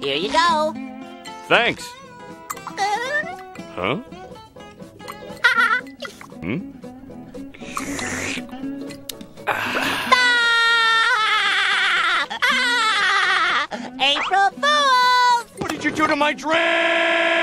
Here you go. Thanks. Huh? Hmm? Ah! April Fools! What did you do to my drink?